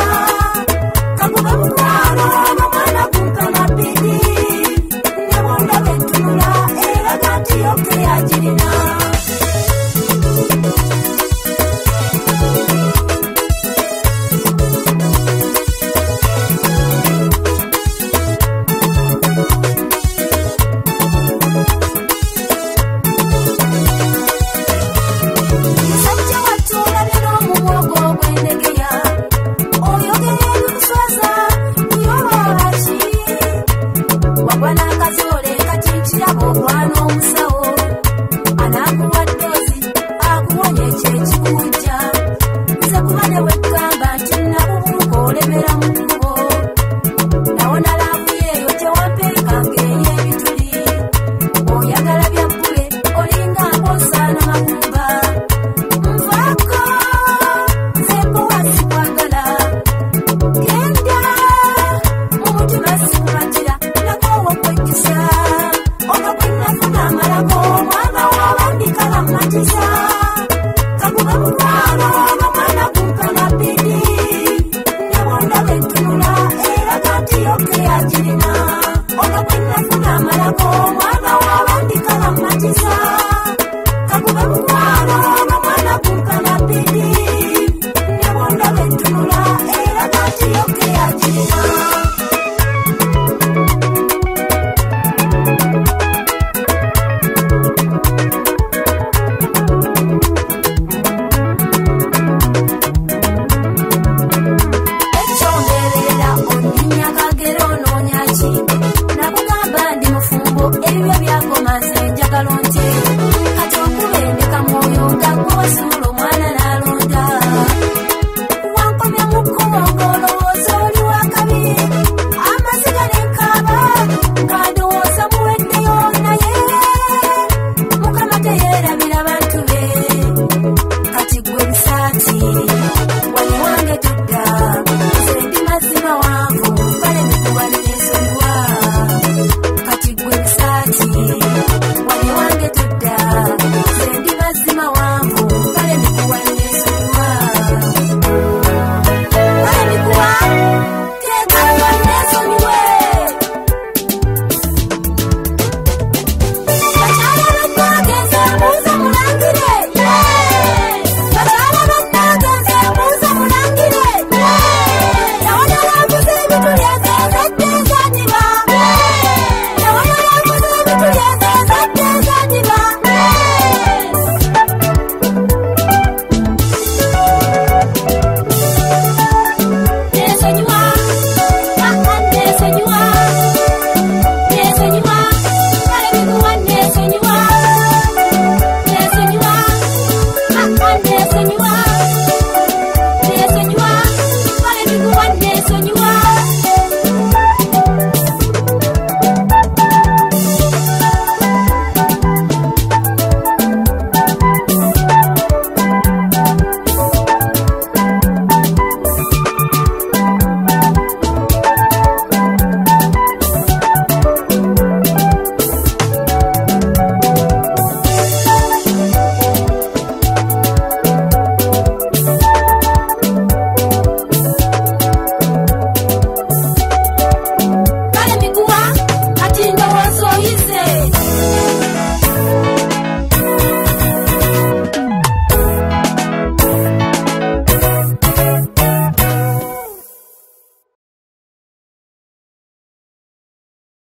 alright.